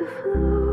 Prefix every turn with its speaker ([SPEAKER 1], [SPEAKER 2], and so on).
[SPEAKER 1] to flow.